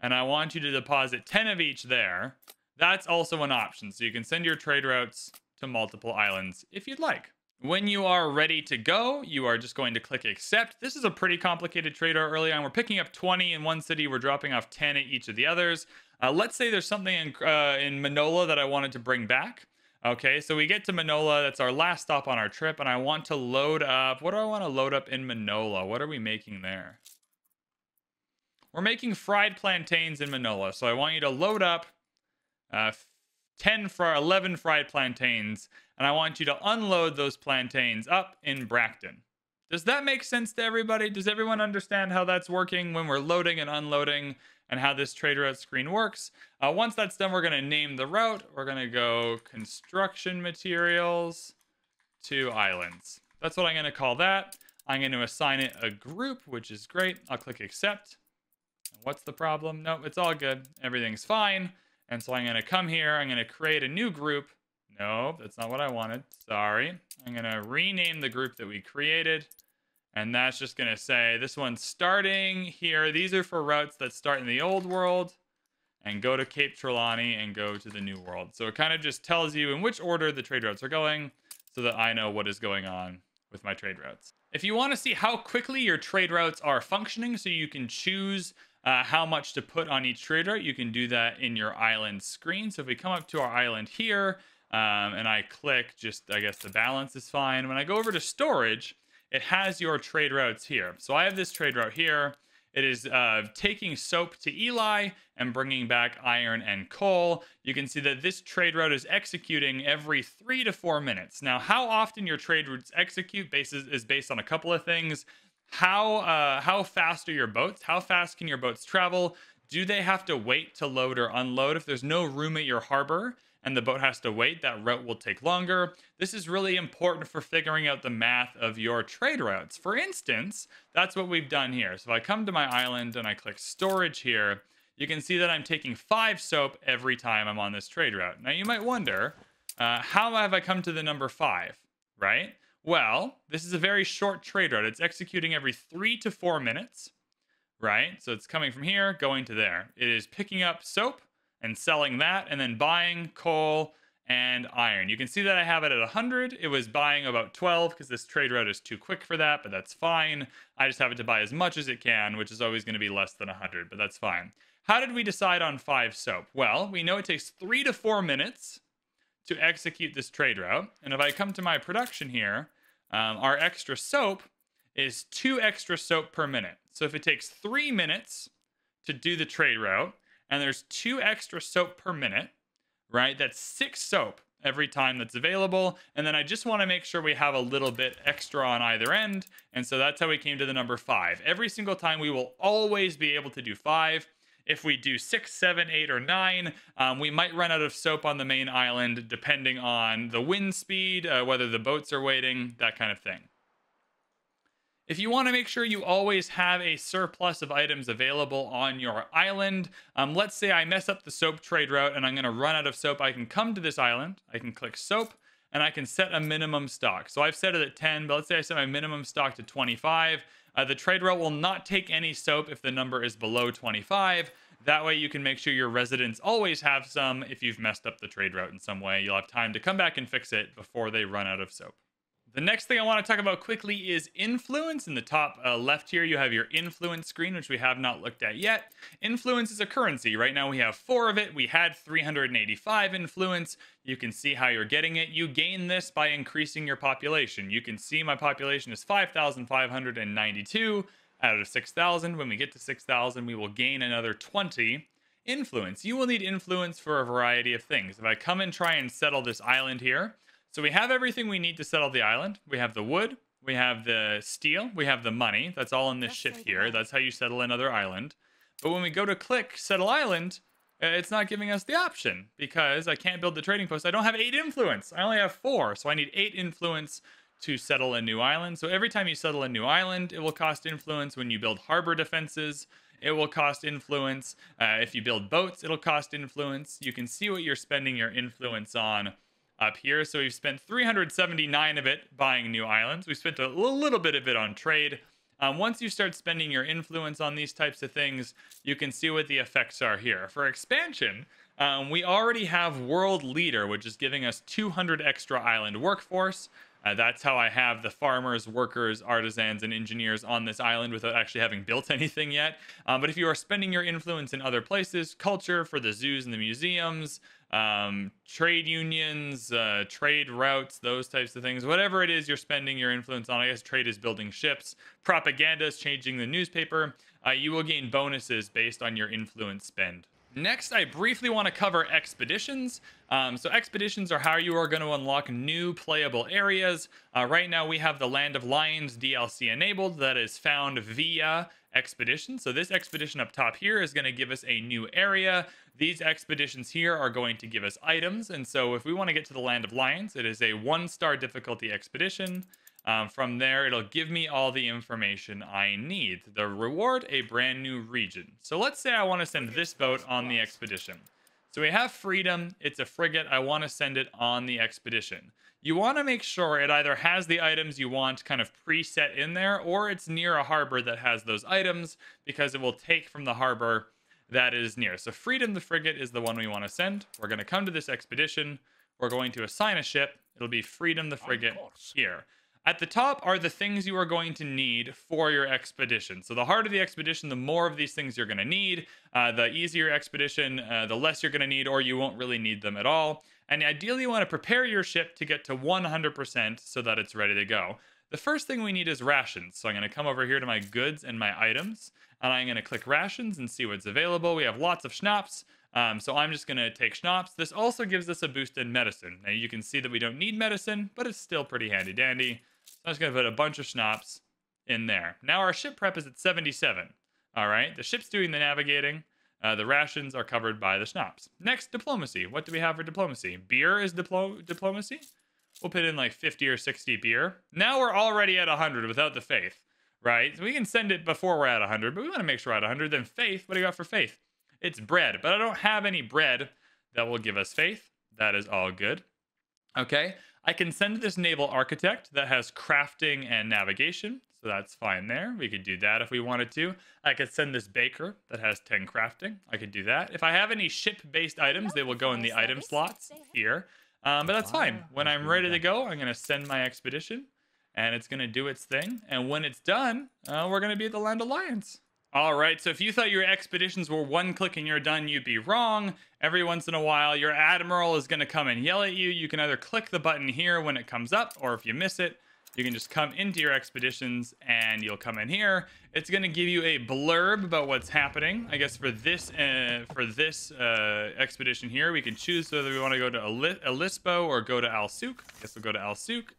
And I want you to deposit 10 of each there. That's also an option. So you can send your trade routes to multiple islands if you'd like. When you are ready to go, you are just going to click accept. This is a pretty complicated trade early on. We're picking up 20 in one city. We're dropping off 10 at each of the others. Uh, let's say there's something in, uh, in Manola that I wanted to bring back. Okay, so we get to Manola. That's our last stop on our trip. And I want to load up. What do I want to load up in Manola? What are we making there? We're making fried plantains in Manola. So I want you to load up uh, 10 for our 11 fried plantains and I want you to unload those plantains up in Bracton. Does that make sense to everybody? Does everyone understand how that's working when we're loading and unloading and how this trade route screen works? Uh, once that's done, we're going to name the route. We're going to go construction materials to islands. That's what I'm going to call that. I'm going to assign it a group, which is great. I'll click accept. What's the problem? No, it's all good. Everything's fine. And so I'm going to come here. I'm going to create a new group No, that's not what I wanted. Sorry. I'm going to rename the group that we created. And that's just going to say this one's starting here. These are for routes that start in the old world and go to Cape Trelawney and go to the new world. So it kind of just tells you in which order the trade routes are going so that I know what is going on with my trade routes. If you want to see how quickly your trade routes are functioning so you can choose uh, how much to put on each trade route, you can do that in your island screen. So if we come up to our island here, um, and I click just, I guess the balance is fine. When I go over to storage, it has your trade routes here. So I have this trade route here. It is uh, taking soap to Eli and bringing back iron and coal. You can see that this trade route is executing every three to four minutes. Now, how often your trade routes execute basis is based on a couple of things. How uh, how fast are your boats? How fast can your boats travel? Do they have to wait to load or unload? If there's no room at your harbor, and the boat has to wait, that route will take longer. This is really important for figuring out the math of your trade routes. For instance, that's what we've done here. So if I come to my island and I click storage here, you can see that I'm taking five soap every time I'm on this trade route. Now you might wonder, uh, how have I come to the number five, right? Well, this is a very short trade route. It's executing every three to four minutes, right? So it's coming from here, going to there. It is picking up soap, and selling that and then buying coal and iron. You can see that I have it at 100. It was buying about 12 because this trade route is too quick for that, but that's fine. I just have it to buy as much as it can, which is always going to be less than 100, but that's fine. How did we decide on 5 soap? Well, we know it takes 3 to 4 minutes to execute this trade route. And if I come to my production here, um, our extra soap is 2 extra soap per minute. So if it takes 3 minutes to do the trade route, and there's 2 extra soap per minute, right? That's six soap every time that's available. And then I just want to make sure we have a little bit extra on either end. And so that's how we came to the number five. Every single time we will always be able to do five. If we do six, seven, eight, or nine, um, we might run out of soap on the main island depending on the wind speed, uh, whether the boats are waiting, that kind of thing. If you want to make sure you always have a surplus of items available on your island, um, let's say I mess up the soap trade route and I'm going to run out of soap, I can come to this island, I can click soap, and I can set a minimum stock. So I've set it at 10, but let's say I set my minimum stock to 25. Uh, the trade route will not take any soap if the number is below 25. That way you can make sure your residents always have some. If you've messed up the trade route in some way, you'll have time to come back and fix it before they run out of soap. The next thing I want to talk about quickly is influence. In the top uh, left here, you have your influence screen, which we have not looked at yet. Influence is a currency. Right now we have four of it. We had 385 influence. You can see how you're getting it. You gain this by increasing your population. You can see my population is 5,592 out of 6,000. When we get to 6,000, we will gain another 20 influence. You will need influence for a variety of things. If I come and try and settle this island here, so we have everything we need to settle the island. We have the wood, we have the steel, we have the money. That's all in this ship here. That's how you settle another island. But when we go to click settle island, uh, it's not giving us the option because I can't build the trading post. I don't have eight influence. I only have four. So I need eight influence to settle a new island. So every time you settle a new island, it will cost influence. When you build harbor defenses, it will cost influence. Uh, if you build boats, it'll cost influence. You can see what you're spending your influence on up here. So we've spent 379 of it buying new islands. We spent a little bit of it on trade. Um, once you start spending your influence on these types of things, you can see what the effects are here. For expansion, um, we already have World Leader, which is giving us 200 extra island workforce. Uh, that's how I have the farmers, workers, artisans, and engineers on this island without actually having built anything yet. Um, but if you are spending your influence in other places, culture for the zoos and the museums, um, trade unions, uh, trade routes, those types of things. Whatever it is you're spending your influence on, I guess trade is building ships, propaganda is changing the newspaper. Uh, you will gain bonuses based on your influence spend. Next, I briefly want to cover expeditions. Um, so expeditions are how you are going to unlock new playable areas. Uh, right now, we have the Land of Lions DLC enabled that is found via expedition. So this expedition up top here is going to give us a new area. These expeditions here are going to give us items. And so if we want to get to the Land of Lions, it is a one-star difficulty expedition. Um, from there, it'll give me all the information I need. The reward, a brand new region. So let's say I want to send this boat on the expedition. So we have freedom. It's a frigate. I want to send it on the expedition. You want to make sure it either has the items you want kind of preset in there, or it's near a harbor that has those items because it will take from the harbor that is near. So Freedom the frigate is the one we want to send. We're going to come to this expedition. We're going to assign a ship. It'll be Freedom the frigate here. At the top are the things you are going to need for your expedition. So the harder the expedition, the more of these things you're going to need. Uh, the easier expedition, uh, the less you're going to need, or you won't really need them at all. And ideally, you want to prepare your ship to get to 100% so that it's ready to go. The first thing we need is rations. So I'm going to come over here to my goods and my items, and I'm going to click rations and see what's available. We have lots of schnapps. Um, so I'm just going to take schnapps. This also gives us a boost in medicine. Now you can see that we don't need medicine, but it's still pretty handy dandy. I'm just going to put a bunch of schnapps in there. Now our ship prep is at 77. All right, the ship's doing the navigating. Uh, the rations are covered by the schnapps. Next, diplomacy. What do we have for diplomacy? Beer is diplo diplomacy. We'll put in like 50 or 60 beer. Now we're already at 100 without the faith, right? So we can send it before we're at 100, but we want to make sure we're at 100. Then faith, what do you got for faith? It's bread, but I don't have any bread that will give us faith. That is all good. Okay, I can send this naval architect that has crafting and navigation. So that's fine there. We could do that if we wanted to. I could send this baker that has 10 crafting. I could do that. If I have any ship-based items, they will go in the item slots here. Um, but that's fine. When I'm ready to go, I'm going to send my expedition and it's going to do its thing. And when it's done, uh, we're going to be at the Land of Lions. All right, so if you thought your expeditions were one click and you're done, you'd be wrong. Every once in a while, your admiral is going to come and yell at you. You can either click the button here when it comes up, or if you miss it, you can just come into your expeditions and you'll come in here. It's going to give you a blurb about what's happening. I guess for this uh, for this uh, expedition here, we can choose whether we want to go to Elispo or go to Al Suk. I guess we'll go to Al Suk.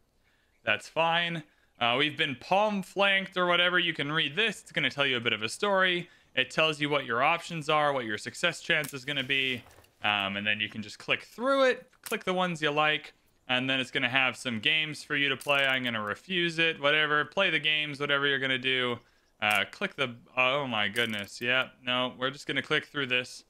That's fine. Uh, we've been palm flanked or whatever. You can read this. It's going to tell you a bit of a story. It tells you what your options are, what your success chance is going to be. Um, and then you can just click through it, click the ones you like, and then it's going to have some games for you to play. I'm going to refuse it, whatever. Play the games, whatever you're going to do. Uh, click the. Oh my goodness. Yeah, no, we're just going to click through this.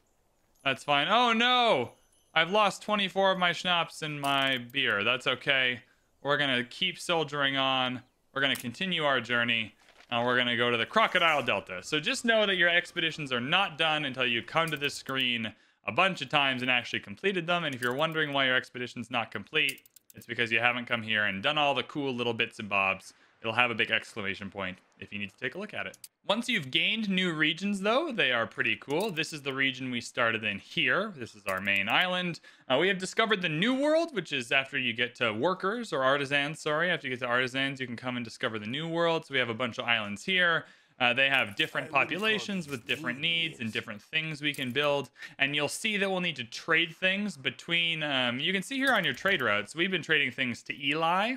That's fine. Oh no! I've lost 24 of my schnapps and my beer. That's okay. We're going to keep soldiering on. We're going to continue our journey. And we're going to go to the Crocodile Delta. So just know that your expeditions are not done until you come to this screen a bunch of times and actually completed them. And if you're wondering why your expedition's not complete, it's because you haven't come here and done all the cool little bits and bobs. It'll have a big exclamation point if you need to take a look at it. Once you've gained new regions, though, they are pretty cool. This is the region we started in here. This is our main island. Uh, we have discovered the New World, which is after you get to workers or artisans, sorry. After you get to artisans, you can come and discover the New World. So we have a bunch of islands here. Uh, they have different populations with different needs and different things we can build. And you'll see that we'll need to trade things between. Um, you can see here on your trade routes, we've been trading things to Eli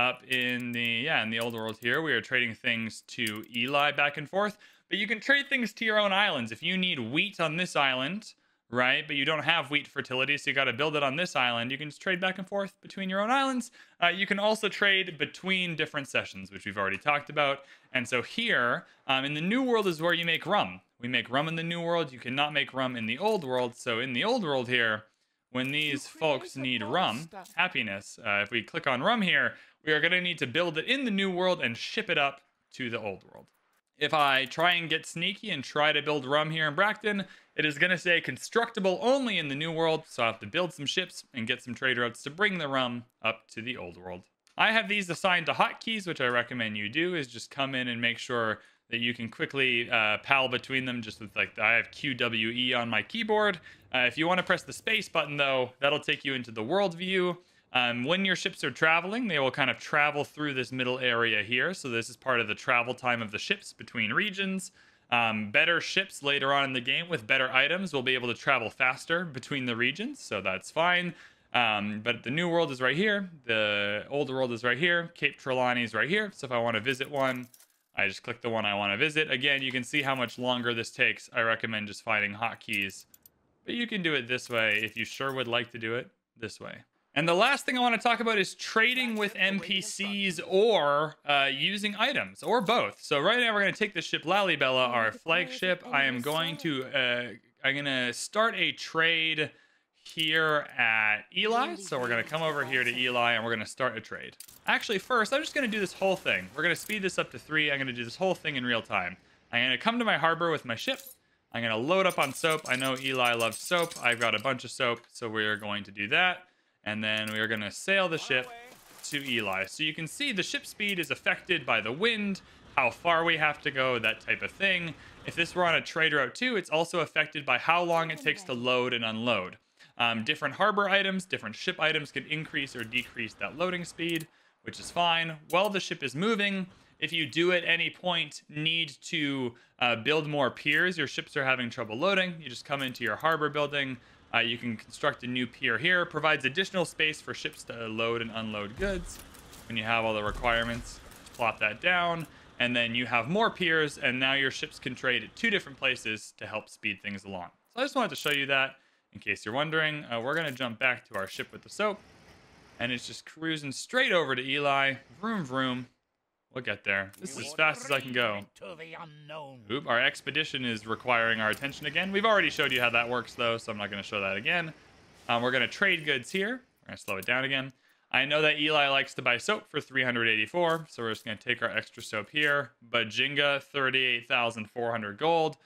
up in the yeah in the old world here. We are trading things to Eli back and forth. But you can trade things to your own islands. If you need wheat on this island, right? But you don't have wheat fertility, so you got to build it on this island. You can just trade back and forth between your own islands. Uh, you can also trade between different sessions, which we've already talked about. And so here, um, in the new world is where you make rum. We make rum in the new world. You cannot make rum in the old world. So in the old world here, when these folks need rum, happiness, uh, if we click on rum here, we are going to need to build it in the new world and ship it up to the old world. If I try and get sneaky and try to build rum here in Bracton, it is going to say constructible only in the new world, so I have to build some ships and get some trade routes to bring the rum up to the old world. I have these assigned to hotkeys, which I recommend you do, is just come in and make sure that you can quickly uh, pal between them just with like, I have QWE on my keyboard. Uh, if you want to press the space button though, that'll take you into the world view. Um, when your ships are traveling, they will kind of travel through this middle area here. So this is part of the travel time of the ships between regions. Um, better ships later on in the game with better items will be able to travel faster between the regions, so that's fine. Um, but the new world is right here. The old world is right here. Cape Trelawney is right here. So if I want to visit one, I just click the one I want to visit. Again, you can see how much longer this takes. I recommend just finding hotkeys. But you can do it this way if you sure would like to do it this way. And the last thing I want to talk about is trading with NPCs or uh, using items, or both. So right now we're going to take the ship Lalibela, our flagship. I am going to uh, I'm going to start a trade here at Eli. So we're going to come over here to Eli and we're going to start a trade. Actually, first, I'm just going to do this whole thing. We're going to speed this up to three. I'm going to do this whole thing in real time. I'm going to come to my harbor with my ship. I'm going to load up on soap. I know Eli loves soap. I've got a bunch of soap, so we're going to do that and then we are going to sail the ship to Eli. So you can see the ship speed is affected by the wind, how far we have to go, that type of thing. If this were on a trade route too, it's also affected by how long it takes to load and unload. Um, different harbor items, different ship items can increase or decrease that loading speed, which is fine. While the ship is moving, if you do at any point need to uh, build more piers, your ships are having trouble loading, you just come into your harbor building, uh, you can construct a new pier here. Provides additional space for ships to load and unload goods. When you have all the requirements, plop that down. And then you have more piers, and now your ships can trade at two different places to help speed things along. So I just wanted to show you that in case you're wondering. Uh, we're going to jump back to our ship with the soap. And it's just cruising straight over to Eli. Vroom, vroom. We'll get there. This is as fast as I can go. Oop, our expedition is requiring our attention again. We've already showed you how that works, though, so I'm not going to show that again. Um, we're going to trade goods here. We're going to slow it down again. I know that Eli likes to buy soap for 384, so we're just going to take our extra soap here. Bajinga, 38,400 gold.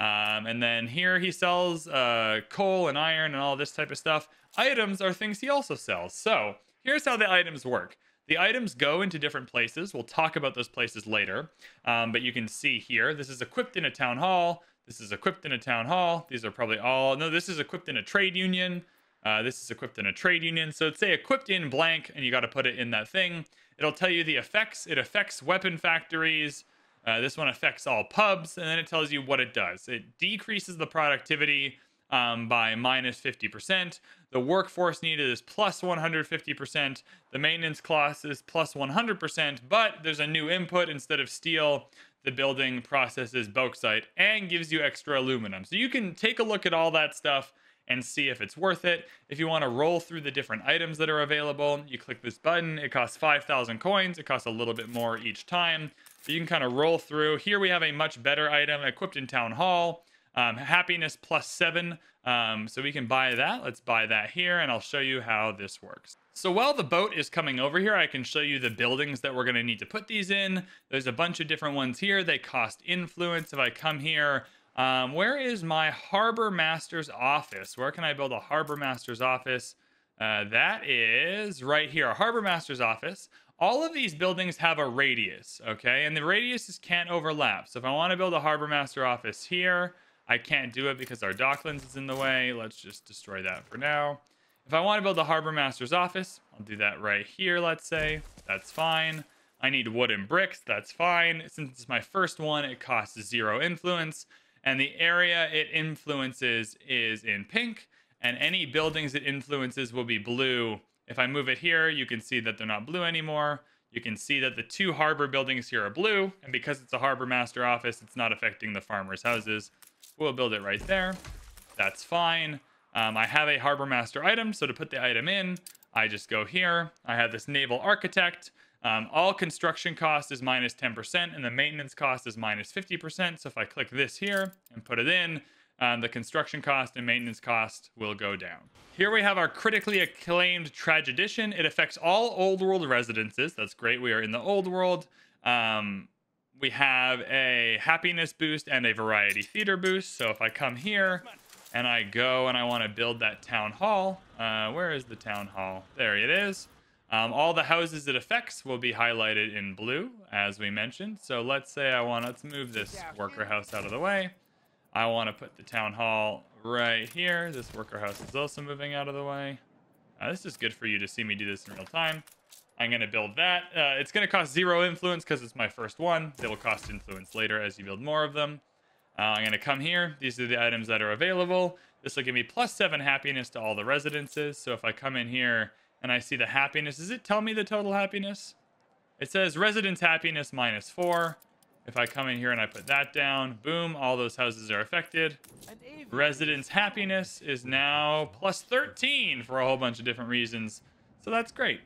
Um, and then here he sells uh, coal and iron and all this type of stuff. Items are things he also sells. So here's how the items work. The items go into different places. We'll talk about those places later. Um, but you can see here, this is equipped in a town hall. This is equipped in a town hall. These are probably all, no, this is equipped in a trade union. Uh, this is equipped in a trade union. So it's say equipped in blank and you got to put it in that thing. It'll tell you the effects. It affects weapon factories. Uh, this one affects all pubs. And then it tells you what it does. It decreases the productivity um, by minus 50%. The workforce needed is plus 150%. The maintenance cost is plus 100%. But there's a new input instead of steel. The building processes bauxite and gives you extra aluminum. So you can take a look at all that stuff and see if it's worth it. If you want to roll through the different items that are available, you click this button. It costs 5,000 coins. It costs a little bit more each time. So you can kind of roll through. Here we have a much better item equipped in Town Hall. Um, happiness plus seven. Um, so we can buy that. Let's buy that here, and I'll show you how this works. So while the boat is coming over here, I can show you the buildings that we're going to need to put these in. There's a bunch of different ones here. They cost influence. If I come here, um, where is my harbor master's office? Where can I build a harbor master's office? Uh, that is right here, a harbor master's office. All of these buildings have a radius, okay? And the radiuses can't overlap. So if I want to build a harbor master office here, I can't do it because our docklands is in the way. Let's just destroy that for now. If I want to build the harbor master's office, I'll do that right here, let's say. That's fine. I need wood and bricks. That's fine. Since it's my first one, it costs zero influence. And the area it influences is in pink. And any buildings it influences will be blue. If I move it here, you can see that they're not blue anymore. You can see that the two harbor buildings here are blue. And because it's a harbor master office, it's not affecting the farmers' houses. We'll build it right there. That's fine. Um, I have a harbor master item, so to put the item in, I just go here. I have this naval architect. Um, all construction cost is minus 10%, and the maintenance cost is minus 50%. So if I click this here and put it in, um, the construction cost and maintenance cost will go down. Here we have our critically acclaimed Tragedition. It affects all old world residences. That's great. We are in the old world. Um, we have a happiness boost and a variety theater boost. So if I come here and I go and I want to build that town hall, uh, where is the town hall? There it is. Um, all the houses it affects will be highlighted in blue, as we mentioned. So let's say I want, let's move this worker house out of the way. I want to put the town hall right here. This worker house is also moving out of the way. Uh, this is good for you to see me do this in real time. I'm going to build that. Uh, it's going to cost zero influence because it's my first one. They will cost influence later as you build more of them. Uh, I'm going to come here. These are the items that are available. This will give me plus seven happiness to all the residences. So if I come in here and I see the happiness, does it tell me the total happiness? It says residence happiness minus four. If I come in here and I put that down, boom, all those houses are affected. Residence happiness is now plus 13 for a whole bunch of different reasons. So that's great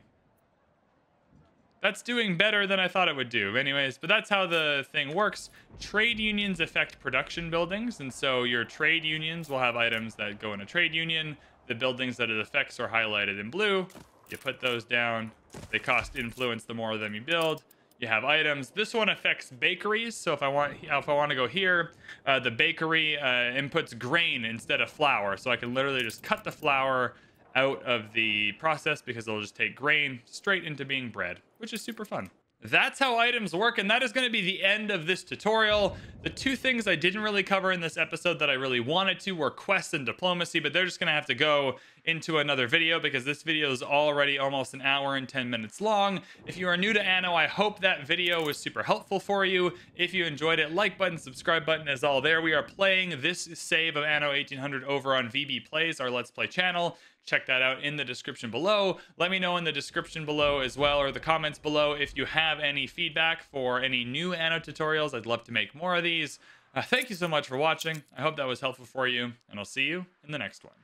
that's doing better than I thought it would do. Anyways, but that's how the thing works. Trade unions affect production buildings, and so your trade unions will have items that go in a trade union. The buildings that it affects are highlighted in blue. You put those down. They cost influence the more of them you build. You have items. This one affects bakeries. So if I want, if I want to go here, uh, the bakery uh, inputs grain instead of flour. So I can literally just cut the flour out of the process because they'll just take grain straight into being bread, which is super fun. That's how items work, and that is going to be the end of this tutorial. The two things I didn't really cover in this episode that I really wanted to were quests and diplomacy, but they're just going to have to go into another video because this video is already almost an hour and 10 minutes long. If you are new to Anno, I hope that video was super helpful for you. If you enjoyed it, like button, subscribe button is all there. We are playing this save of Anno 1800 over on VB Plays, our Let's Play channel check that out in the description below. Let me know in the description below as well, or the comments below, if you have any feedback for any new Anno tutorials. I'd love to make more of these. Uh, thank you so much for watching. I hope that was helpful for you, and I'll see you in the next one.